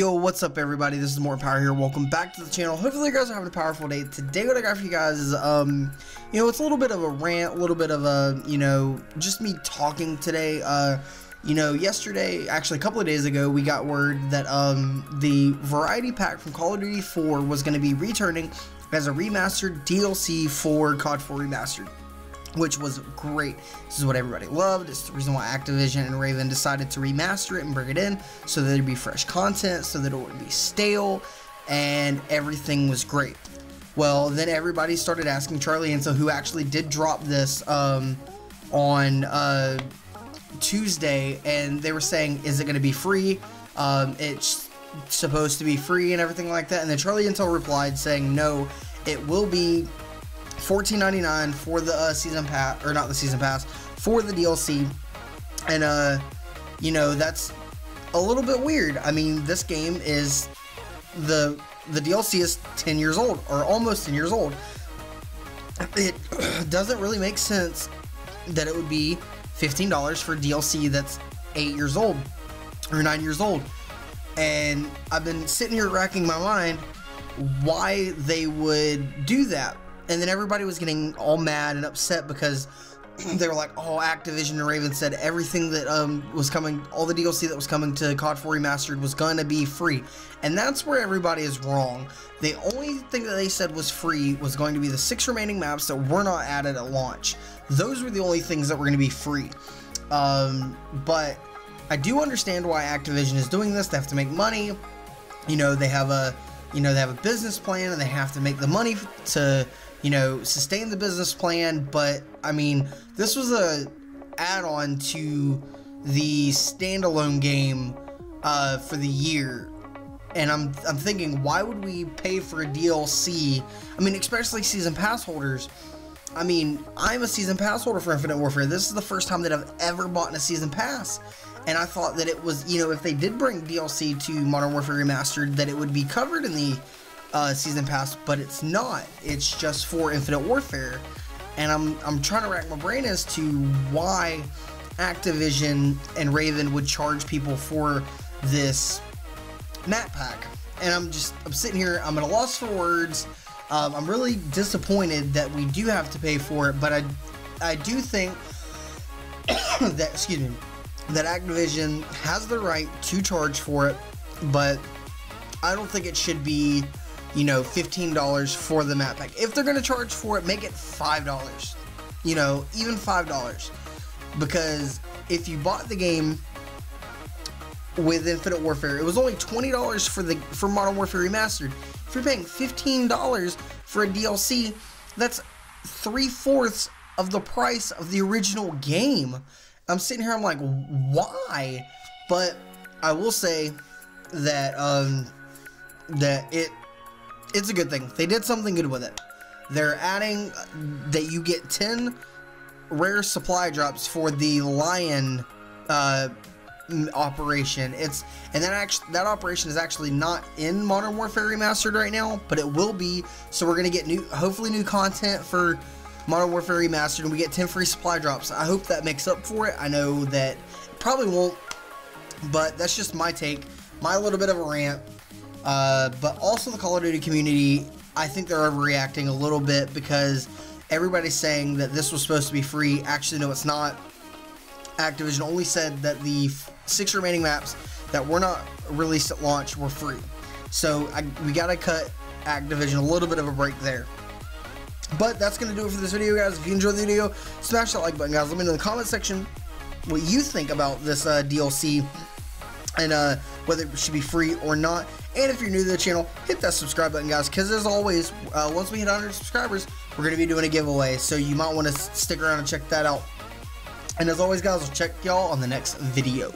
Yo, what's up everybody? This is Mortonpower here. Welcome back to the channel. Hopefully you guys are having a powerful day. Today what I got for you guys is, um, you know, it's a little bit of a rant, a little bit of a, you know, just me talking today. Uh, you know, yesterday, actually a couple of days ago, we got word that, um, the Variety Pack from Call of Duty 4 was going to be returning as a remastered DLC for COD 4 Remastered which was great. This is what everybody loved. It's the reason why Activision and Raven decided to remaster it and bring it in so that it'd be fresh content, so that it wouldn't be stale, and everything was great. Well, then everybody started asking Charlie Intel, who actually did drop this um, on uh, Tuesday, and they were saying, is it going to be free? Um, it's supposed to be free and everything like that. And then Charlie Intel replied saying, no, it will be $14.99 for the uh, season pass, or not the season pass, for the DLC. And, uh, you know, that's a little bit weird. I mean, this game is the the DLC is 10 years old, or almost 10 years old. It doesn't really make sense that it would be $15 for DLC that's 8 years old, or 9 years old. And I've been sitting here racking my mind why they would do that and then everybody was getting all mad and upset because they were like, "Oh, Activision and Raven said everything that um, was coming, all the DLC that was coming to COD 4 Remastered was gonna be free," and that's where everybody is wrong. The only thing that they said was free was going to be the six remaining maps that were not added at launch. Those were the only things that were going to be free. Um, but I do understand why Activision is doing this. They have to make money. You know, they have a, you know, they have a business plan and they have to make the money to you know, sustain the business plan, but I mean, this was a add-on to the standalone game uh, for the year. And I'm, I'm thinking, why would we pay for a DLC? I mean, especially season pass holders. I mean, I'm a season pass holder for Infinite Warfare. This is the first time that I've ever bought a season pass. And I thought that it was, you know, if they did bring DLC to Modern Warfare Remastered, that it would be covered in the uh, season pass, but it's not. It's just for Infinite Warfare, and I'm I'm trying to rack my brain as to why Activision and Raven would charge people for this map pack. And I'm just I'm sitting here. I'm at a loss for words. Um, I'm really disappointed that we do have to pay for it, but I I do think that excuse me that Activision has the right to charge for it, but I don't think it should be you know, $15 for the map pack. If they're going to charge for it, make it $5. You know, even $5. Because if you bought the game with Infinite Warfare, it was only $20 for the for Modern Warfare Remastered. If you're paying $15 for a DLC, that's three-fourths of the price of the original game. I'm sitting here, I'm like, why? But I will say that um, that it it's a good thing. They did something good with it. They're adding that you get 10 rare supply drops for the Lion uh, operation. It's and that actually that operation is actually not in Modern Warfare Remastered right now, but it will be. So we're gonna get new, hopefully new content for Modern Warfare Remastered, and we get 10 free supply drops. I hope that makes up for it. I know that probably won't, but that's just my take, my little bit of a rant. Uh, but also the Call of Duty community, I think they're overreacting a little bit because everybody's saying that this was supposed to be free. Actually, no, it's not. Activision only said that the six remaining maps that were not released at launch were free. So I, we gotta cut Activision a little bit of a break there. But that's gonna do it for this video, guys. If you enjoyed the video, smash that like button, guys. Let me know in the comment section what you think about this uh, DLC and uh, whether it should be free or not. And if you're new to the channel, hit that subscribe button, guys, because as always, uh, once we hit 100 subscribers, we're going to be doing a giveaway. So you might want to stick around and check that out. And as always, guys, I'll check y'all on the next video.